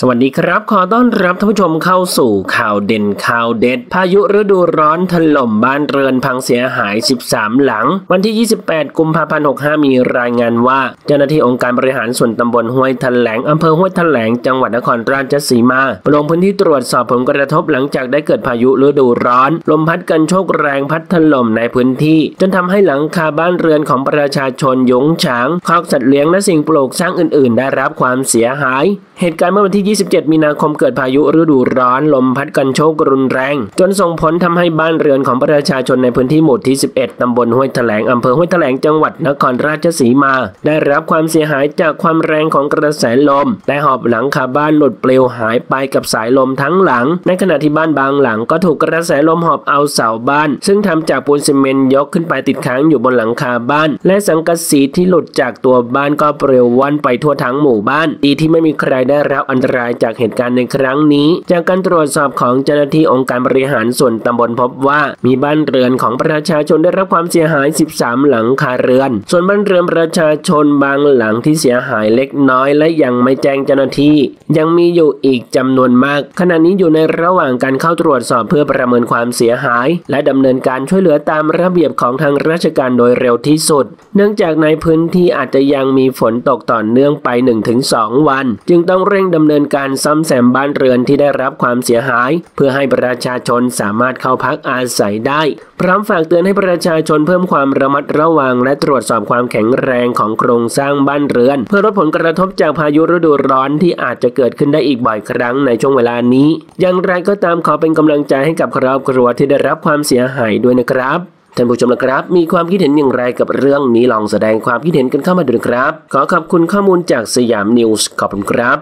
สวัสดีครับ ขอต้อนรับท่านผู้ชมเข้าสู่ข่าวเด่นข่าวเด็ด พายุฤดูร้อนถล่มบ้านเรือนพังเสียหาย 13 หลัง วันที่ 28 กุมภาพันธ์ 65 มีรายงานว่า เจ้าหน้าที่องค์การบริหารส่วนตำบลห้วยแถลงอำเภอห้วยแถลงจังหวัดนครราชสีมาลงพื้นที่ตรวจสอบผลกระทบหลังจากได้เกิดพายุฤดูร้อน ลมพัดกันโชกแรงพัดถล่มในพื้นที่ จนทำให้หลังคาบ้านเรือนของประชาชนยงฉางคอกสัตว์เลี้ยงและสิ่งปลูกสร้างอื่น ๆ ได้รับความเสียหาย เหตุการณ์เมื่อวันที่่ 27 มีนาคมเกิดพายุฤดูร้อนลมพัดกันโชกรุนแรง จนส่งผลทำให้บ้านเรือนของประชาชนในพื้นที่หมู่ที่ 11ตำบลห้วยแถลงอำเภอห้วยแถลงจังหวัดนครราชสีมา ได้รับความเสียหายจากความแรงของกระแสลม และหอบหลังคาบ้านหลุดปลิวหายไปกับสายลมทั้งหลัง ในขณะที่บ้านบางหลังก็ถูกกระแสลมหอบเอาเสาบ้าน ซึ่งทำจากปูนซีเมนต์ยกขึ้นไปติดค้างอยู่บนหลังคาบ้าน และสังกะสีที่หลุดจากตัวบ้านก็ปลิวว่อนไปทั่วทั้งหมู่บ้าน ดีที่ไม่มีใครได้รับอันตรายจากเหตุการณ์ในครั้งนี้ จากการตรวจสอบของเจ้าหน้าที่องค์การบริหารส่วนตำบลพบว่า มีบ้านเรือนของประชาชนได้รับความเสียหาย 13 หลังคาเรือน ส่วนบ้านเรือนประชาชนบางหลังที่เสียหายเล็กน้อยและยังไม่แจ้งเจ้าหน้าที่ ยังมีอยู่อีกจำนวนมาก ขณะนี้อยู่ในระหว่างการเข้าตรวจสอบเพื่อประเมินความเสียหาย และดำเนินการช่วยเหลือตามระเบียบของทางราชการโดยเร็วที่สุด เนื่องจากในพื้นที่อาจจะยังมีฝนตกต่อเนื่องไป 1-2 วัน จึงต้องเร่งดำเนินการซ่อมแซมบ้านเรือนที่ได้รับความเสียหาย เพื่อให้ประชาชนสามารถเข้าพักอาศัยได้ พร้อมฝากเตือนให้ประชาชนเพิ่มความระมัดระวัง และตรวจสอบความแข็งแรงของโครงสร้างบ้านเรือน เพื่อลดผลกระทบจากพายุฤดูร้อนที่อาจจะเกิดขึ้นได้อีกบ่อยครั้งในช่วงเวลานี้ อย่างไรก็ตามขอเป็นกำลังใจให้กับครอบครัวที่ได้รับความเสียหายด้วยนะครับท่านผู้ชมนะครับ มีความคิดเห็นอย่างไรกับเรื่องนี้ลองแสดงความคิดเห็นกันเข้ามาดูนะครับ ขอขอบคุณข้อมูลจากสยามนิวส์ขอบคุณครับ